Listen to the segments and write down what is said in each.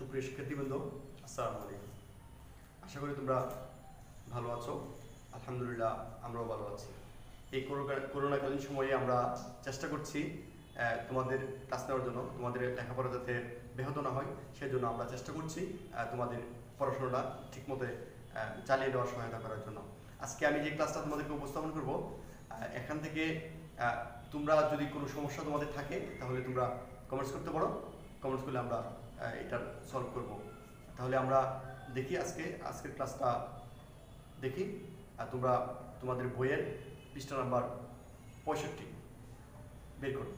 সুপ্রিয় শিক্ষার্থীবৃন্দ, আসসালামু আলাইকুম। আশা করি তোমরা ভালো আছো। আলহামদুলিল্লাহ, আমরাও ভালো আছি। এই করোনা- করোনাকালীন সময়ে আমরা চেষ্টা করছি তোমাদের ক্লাস নেওয়ার জন্য, তোমাদের লেখাপড়া যাতে ব্যাহত না হয় সেই জন্য আমরা চেষ্টা করছি তোমাদের পড়াশোনাটা ঠিকমতো চালিয়ে দেওয়ার সহায়তা করার জন্য। আজকে আমি যে ক্লাসটা তোমাদেরকে উপস্থাপন করব এখান থেকে তোমরা যদি কোনো সমস্যা তোমাদের থাকে, তাহলে তোমরা কমেন্টস করতে পারো। কমেন্টস করলে আমরা এটা সলভ করব। তাহলে আমরা দেখি আজকে, আজকের ক্লাসটা দেখি। আর তোমরা তোমাদের বইয়ের পৃষ্ঠা নাম্বার পঁয়ষট্টি বের করো।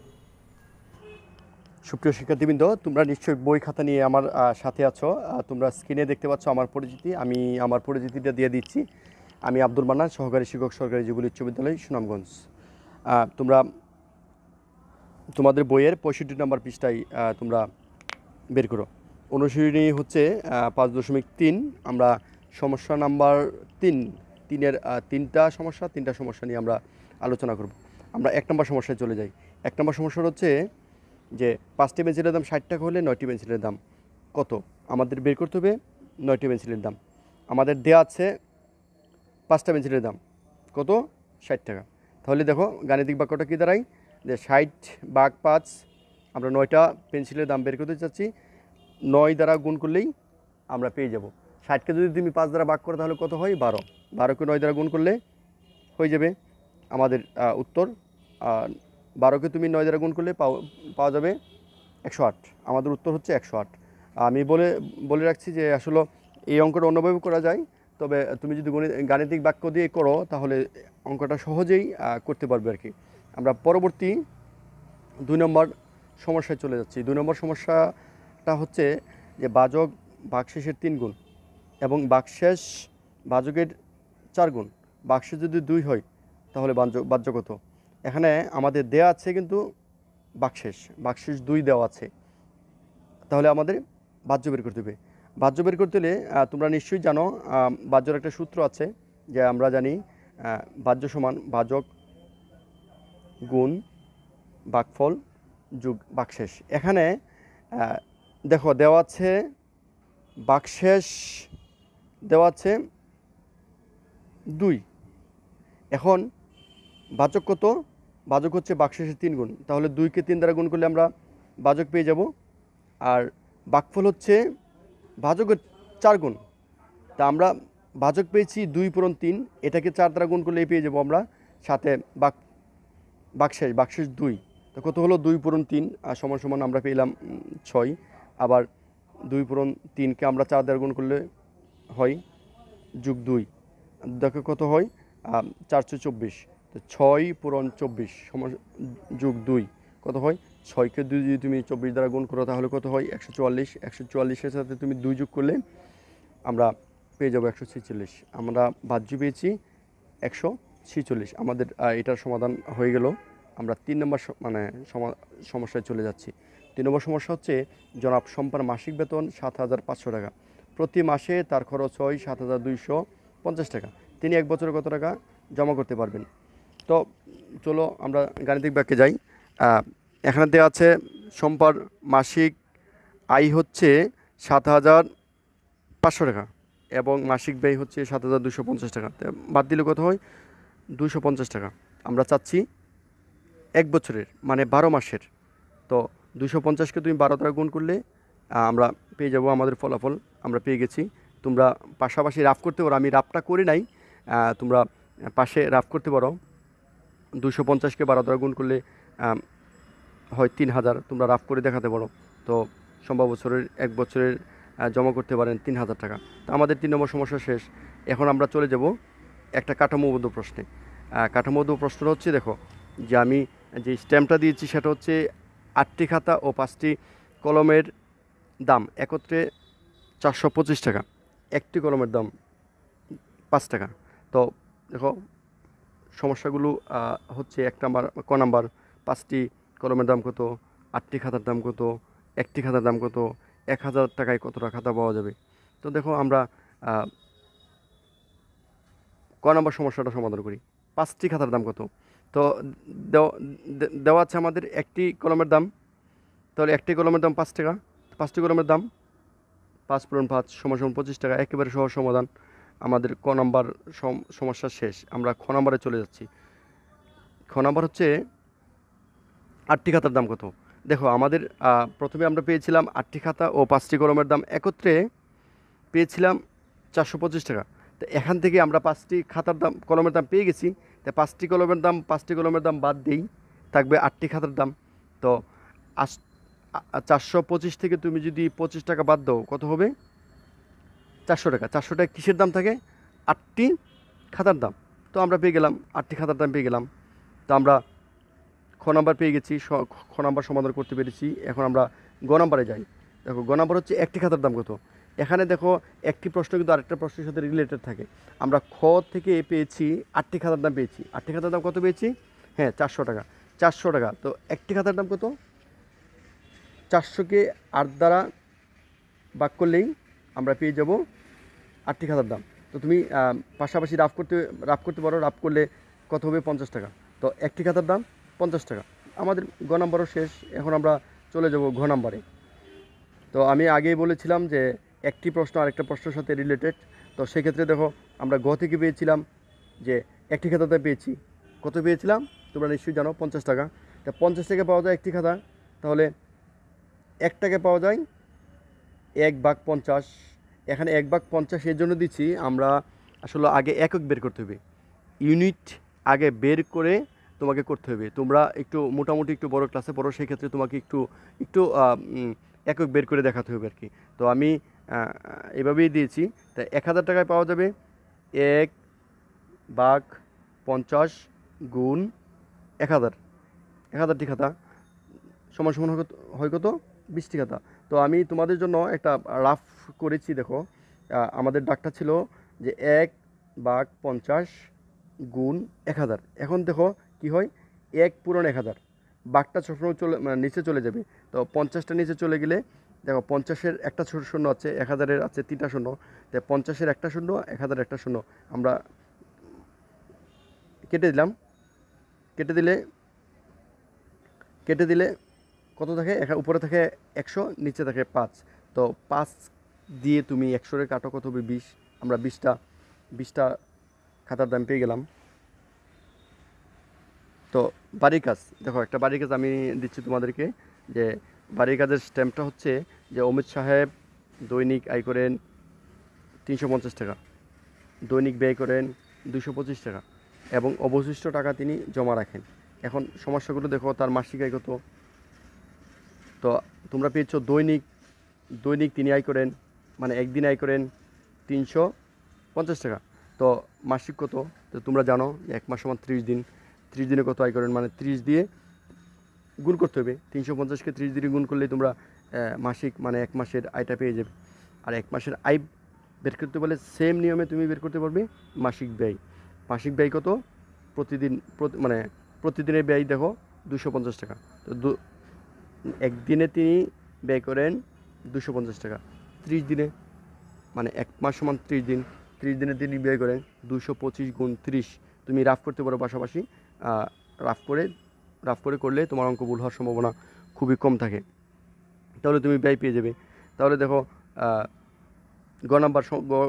সুপ্রিয় শিক্ষার্থীবৃন্দ, তোমরা নিশ্চয়ই বই খাতা নিয়ে আমার সাথে আছো। তোমরা স্ক্রিনে দেখতে পাচ্ছ আমার পরিচিতি। আমি আমার পরিচিতিটা দিয়ে দিচ্ছি। আমি আব্দুল মান্নান, সহকারী শিক্ষক, সরকারি জীবনী উচ্চ বিদ্যালয়, সুনামগঞ্জ। তোমরা তোমাদের বইয়ের পঁয়ষট্টি নম্বর পৃষ্ঠায় তোমরা বের করো। অনুশীলনী হচ্ছে পাঁচ দশমিক তিন। আমরা সমস্যা নাম্বার তিন, তিনের তিনটা সমস্যা তিনটা সমস্যা নিয়ে আমরা আলোচনা করব। আমরা এক নম্বর সমস্যায় চলে যাই। এক নম্বর সমস্যা হচ্ছে যে, পাঁচটি পেন্সিলের দাম ষাট টাকা হলে নয়টি পেন্সিলের দাম কত? আমাদের বের করতে হবে নয়টি পেন্সিলের দাম। আমাদের দেয়া আছে পাঁচটা পেন্সিলের দাম কত? ষাট টাকা। তাহলে দেখো, গাণিতিক বাক্যটা কী দাঁড়ায়? যে ষাট বাঘ পাঁচ আমরা নয়টা পেন্সিলের দাম বের করতে চাচ্ছি, নয় দ্বারা গুণ করলেই আমরা পেয়ে যাব। ষাটকে যদি তুমি পাঁচ দ্বারা ভাগ করো তাহলে কত হয়? বারো। বারোকে নয় দ্বারা গুণ করলে হয়ে যাবে আমাদের উত্তর। বারোকে তুমি নয় দ্বারা গুণ করলে পাও, পাওয়া যাবে একশো আট। আমাদের উত্তর হচ্ছে একশো আট। আমি বলে বলে রাখছি যে আসলে এই অঙ্কটা অন্যভাবে করা যায়, তবে তুমি যদি গণি- গাণিতিক বাক্য দিয়ে করো তাহলে অঙ্কটা সহজেই করতে পারবে আর কি। আমরা পরবর্তী দুই নম্বর সমস্যায় চলে যাচ্ছি। দুই নম্বর সমস্যাটা হচ্ছে যে বাজক বাকশেষের তিন গুণ এবং বাকশেষ বাজকের চার গুণ। বাক্সে যদি দুই হয় তাহলে বাহ্য বাহ্য এখানে আমাদের দেয়া আছে কিন্তু বাকশেষ। বাকশেষ দুই দেওয়া আছে। তাহলে আমাদের বাহ্য বের করতে হবে। বাহ্য বের করতে হলে তোমরা নিশ্চয়ই জানো আহ, বাহ্যর একটা সূত্র আছে যে আমরা জানি বাহ্য সমান বাজক গুণ বাকফল যুগ, বাকশেষ। এখানে দেখো, দেওয়া আছে বাকশেষ, দেওয়া আছে দুই। এখন বাচক কত? বাচক হচ্ছে বাকশেষের তিন গুণ। তাহলে দুইকে তিন দ্বারা গুণ করলে আমরা বাচক পেয়ে যাব। আর বাকফল হচ্ছে ভাজকের চার গুণ। তা আমরা ভাজক পেয়েছি দুই পূরণ তিন, এটাকে চার দ্বারা গুণ করলে পেয়ে যাব আমরা সাথে বাক, বাকশেষ বাকশেষ দুই। তো কত হলো? দুই পূরণ তিন, আর সমান সমান আমরা পেলাম ছয়। আবার দুই পূরণ তিনকে আমরা চার দ্বারা গুণ করলে হয় যুগ দুই। দেখো কত হয়? চারশো চব্বিশ। তো ছয় পূরণ চব্বিশ সমান যুগ দুই, কত হয়? ছয়কে দুই যদি তুমি চব্বিশ দ্বারা গুণ করো, তাহলে কত হয়? একশো চুয়াল্লিশ। একশো চুয়াল্লিশের সাথে তুমি দুই যোগ করলে আমরা পেয়ে যাব একশো ছেচল্লিশ। আমরা বাহ্য পেয়েছি একশো ছিচল্লিশ। আমাদের এটার সমাধান হয়ে গেল। আমরা তিন নম্বর মানে সমা- সমস্যায় চলে যাচ্ছি। তিন নম্বর সমস্যা হচ্ছে, জনাব সম্পার মাসিক বেতন সাত হাজার পাঁচশো টাকা। প্রতি মাসে তার খরচ হয় সাত হাজার দুইশো পঞ্চাশ টাকা। তিনি এক বছরে কত টাকা জমা করতে পারবেন? তো চলো আমরা গাণিতিক ব্যাখ্যে যাই। এখানে দেওয়া আছে, সম্পার মাসিক আয় হচ্ছে সাত হাজার পাঁচশো টাকা এবং মাসিক ব্যয় হচ্ছে সাত হাজার দুশো পঞ্চাশ টাকা। বাদ দিলে কত হয়? দুশো পঞ্চাশ টাকা। আমরা চাচ্ছি এক বছরের মানে বারো মাসের। তো দুশো পঞ্চাশকে তুমি বারো দ্বারা গুণ করলে আমরা পেয়ে যাব আমাদের ফলাফল, আমরা পেয়ে গেছি। তোমরা পাশাপাশি রাফ করতে পারো, আমি রাফটা করি নাই তোমরা পাশে রাফ করতে পারো। দুশো পঞ্চাশকে বারো দ্বারা গুণ করলে হয় তিন হাজার, তোমরা রাফ করে দেখাতে পারো। তো সম্ভব বছরের, এক বছরের জমা করতে পারেন তিন হাজার টাকা। তো আমাদের তিন নম্বর সমস্যা শেষ। এখন আমরা চলে যাব একটা কাঠামোবদ্ধ প্রশ্নে। কাঠামোবদ্ধ প্রশ্নটা হচ্ছে, দেখো, যে আমি যে স্ট্যাম্পটা দিয়েছি সেটা হচ্ছে আটটি খাতা ও পাঁচটি কলমের দাম, একত্রে চারশো পঁচিশ টাকা। একটি কলমের দাম পাঁচ টাকা। তো দেখো, সমস্যাগুলো হচ্ছে এক নাম্বার, ক নাম্বার, পাঁচটি কলমের দাম কত, আটটি খাতার দাম কত, একটি খাতার দাম কত, এক হাজার টাকায় কতটা খাতা পাওয়া যাবে? তো দেখো, আমরা ক নাম্বার সমস্যাটা সমাধান করি। পাঁচটি খাতার দাম কত তো দেওয়া আছে আমাদের একটি কলমের দাম। তাহলে একটি কলমের দাম পাঁচ টাকা। পাঁচটি কলমের দাম পাঁচ পূরণ পাঁচ সমান পঁচিশ টাকা, একেবারে সহজ সমাধান। আমাদের ক নম্বর সম- সমস্যা শেষ। আমরা খ নাম্বারে চলে যাচ্ছি। খ নম্বর হচ্ছে আটটি খাতার দাম কত? দেখো, আমাদের প্রথমে আমরা পেয়েছিলাম আটটি খাতা ও পাঁচটি কলমের দাম। একত্রে পেয়েছিলাম চারশো পঁচিশ টাকা। তো এখান থেকে আমরা পাঁচটি খাতার দাম, কলমের দাম পেয়ে গেছি। তা পাঁচটি কলমের দাম, পাঁচটি কলমের দাম বাদ দিই থাকবে আটটি খাতার দাম। তো চারশো পঁচিশ থেকে তুমি যদি পঁচিশ টাকা বাদ দাও, কত হবে? চারশো টাকা। চারশো টাকা কিসের দাম থাকে? আটটি খাতার দাম। তো আমরা পেয়ে গেলাম, আটটি খাতার দাম পেয়ে গেলাম। তো আমরা খ নাম্বার পেয়ে গেছি খ নাম্বার সমাধান করতে পেরেছি। এখন আমরা গ নাম্বারে যাই। দেখো, গ নাম্বার হচ্ছে একটি খাতার দাম কত? এখানে দেখো, একটি প্রশ্ন কিন্তু আরেকটা প্রশ্নের সাথে রিলেটেড থাকে। আমরা খ থেকে পেয়েছি, আটটি খাতার দাম পেয়েছি। আটটি খাতার দাম কত পেয়েছি? হ্যাঁ চারশো টাকা। চারশো টাকা। তো একটি খাতার দাম কত? চারশোকে আট দ্বারা বাক করলেই আমরা পেয়ে যাব আটটি খাতার দাম। তো তুমি পাশাপাশি রাফ করতে রাফ করতে পারো। রাফ করলে কত হবে? পঞ্চাশ টাকা। তো একটি খাতার দাম পঞ্চাশ টাকা। আমাদের গ নাম্বারও শেষ। এখন আমরা চলে যাব ঘ নাম্বারে। তো আমি আগেই বলেছিলাম যে একটি প্রশ্ন, আরেকটা প্রশ্নের সাথে রিলেটেড তো সেক্ষেত্রে দেখো, আমরা গ থেকে পেয়েছিলাম যে একটি খাতাতে পেয়েছি। কত পেয়েছিলাম? তোমরা নিশ্চয়ই জানো, পঞ্চাশ টাকা। তা পঞ্চাশ থেকে পাওয়া যায় একটি খাতা। তাহলে এক টাকা পাওয়া যায় এক ভাগ পঞ্চাশ। এখানে এক ভাগ পঞ্চাশ এর জন্য দিচ্ছি, আমরা আসলে আগে একক বের করতে হবে। ইউনিট আগে বের করে তোমাকে করতে হবে। তোমরা একটু মোটামুটি একটু বড় ক্লাসে পড়ো সেই ক্ষেত্রে তোমাকে একটু একটু একক বের করে দেখাতে হবে আর কি। তো আমি এভাবেই দিয়েছি। তা এক হাজার টাকায় পাওয়া যাবে। এক ভাগ পঞ্চাশ গুণ এক হাজার। এক হাজারটি খাতা সমান সমান হয় কত- বিশটি খাতা তো আমি তোমাদের জন্য একটা রাফ করেছি, দেখো। আমাদের ডাকটা ছিল যে এক বাঘ পঞ্চাশ গুণ এক হাজার। এখন দেখো কি হয়? এক পূরণ এক হাজার। বাঘটা সবসময় চলে মানে নিচে চলে যাবে। তো পঞ্চাশটা নিচে চলে গেলে দেখো, পঞ্চাশের একটা ছোট শূন্য আছে, এক হাজারের আছে তিনটা শূন্য। তাই পঞ্চাশের একটা শূন্য, এক হাজার একটা শূন্য। আমরা কেটে দিলাম। কেটে দিলে কেটে দিলে কত থাকে? এখা- উপরে থাকে একশো, নিচে থাকে পাঁচ। তো পাঁচ দিয়ে তুমি একশোরে কাটো, কত হবে? বিশ। আমরা বিশটা বিশটা খাতার দাম পেয়ে গেলাম। তো বাড়ির কাজ, দেখো একটা বাড়ির কাজ আমি দিচ্ছি তোমাদেরকে যে বাড়ির কাজের স্ট্যাম্পটা হচ্ছে যে অমিত সাহেব দৈনিক আয় করেন তিনশো পঞ্চাশ টাকা, দৈনিক ব্যয় করেন দুশো পঁচিশ টাকা এবং অবশিষ্ট টাকা তিনি জমা রাখেন। এখন সমস্যাগুলো দেখো, তার মাসিক আয় কত? তো তোমরা পেয়েছ দৈনিক দৈনিক তিনি আয় করেন মানে একদিন আয় করেন তিনশো পঞ্চাশ টাকা। তো মাসিক কত? তো তোমরা জানো, এক মাস সমান ত্রিশ দিন, ত্রিশ দিনে কত আয় করেন? মানে ত্রিশ দিয়ে গুণ করতে হবে। তিনশো পঞ্চাশকে ত্রিশ দিয়ে গুণ করলে তোমরা মাসিক মানে এক মাসের আয়টা পেয়ে যাবে। আর এক মাসের আয় বের করতে বলে সেম নিয়মে তুমি বের করতে পারবে মাসিক ব্যয়। মাসিক ব্যয় কত? প্রতিদিন, প্রতি- মানে প্রতিদিনের ব্যয় দেখো দুশো পঞ্চাশ টাকা। তো দু, একদিনে তিনি ব্যয় করেন দুশো পঞ্চাশ টাকা। ত্রিশ দিনে মানে এক মাস সমান ত্রিশ দিন। ত্রিশ দিনে তিনি ব্যয় করেন দুশো পঁচিশ গুণ ত্রিশ। তুমি রাফ করতে পারো পাশাপাশি রাফ করে রাফ করে করলে তোমার অঙ্ক ভুল হওয়ার সম্ভাবনা খুবই কম থাকে। তাহলে তুমি ব্যয় পেয়ে যাবে। তাহলে দেখো গ নাম্বার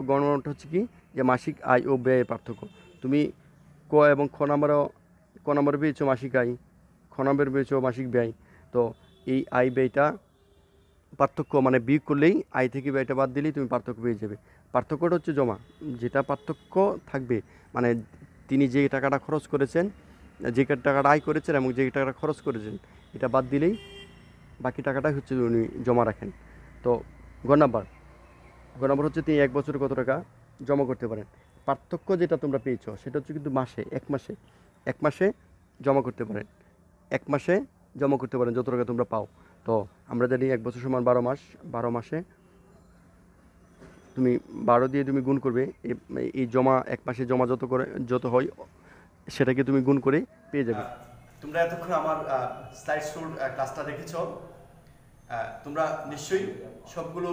গ নাম্বারটা হচ্ছে কি? যে মাসিক আয় ও ব্যয়ের পার্থক্য। তুমি ক এবং খ নাম্বারও, ক নাম্বারে পেয়েছ মাসিক আয়, খ নাম্বারে পেয়েছ মাসিক ব্যয়। তো এই আয় ব্যয়টা পার্থক্য মানে বিয়োগ করলেই আয় থেকে ব্যয়টা বাদ দিলেই তুমি পার্থক্য পেয়ে যাবে। পার্থক্যটা হচ্ছে জমা। যেটা পার্থক্য থাকবে মানে তিনি যে টাকাটা খরচ করেছেন যে টাকাটা আয় করেছেন এবং যে টাকাটা খরচ করেছেন, এটা বাদ দিলেই বাকি টাকাটাই হচ্ছে উনি জমা রাখেন। তো গ নাম্বার গ নাম্বার হচ্ছে তিনি এক বছরে কত টাকা জমা করতে পারেন? পার্থক্য যেটা তোমরা পেয়েছ, সেটা হচ্ছে কিন্তু মাসে, এক মাসে এক মাসে জমা করতে পারেন। এক মাসে জমা করতে পারেন যত টাকা তোমরা পাও। তো আমরা জানি এক বছর সমান বারো মাস, বারো মাসে তুমি বারো দিয়ে তুমি গুণ করবে এই জমা, এক মাসে জমা যত করে, যত হয় সেটাকে তুমি গুণ করে পেয়ে যাবে। তোমরা এতক্ষণ আমার স্লাইড শোর ক্লাসটা দেখেছ। তোমরা নিশ্চয়ই সবগুলো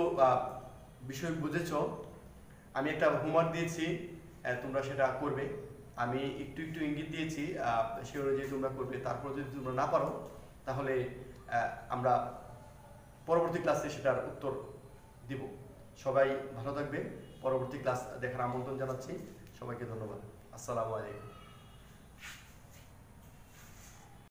বিষয় বুঝেছ। আমি একটা হোমওয়ার্ক দিয়েছি তোমরা সেটা করবে। আমি একটু একটু ইঙ্গিত দিয়েছি সে অনুযায়ী তোমরা করবে। তারপর যদি তোমরা না পারো, তাহলে আমরা পরবর্তী ক্লাসে সেটার উত্তর দিব। সবাই ভালো থাকবে। পরবর্তী ক্লাস দেখার আমন্ত্রণ জানাচ্ছি। সবাইকে ধন্যবাদ। আসসালামু আলাইকুম।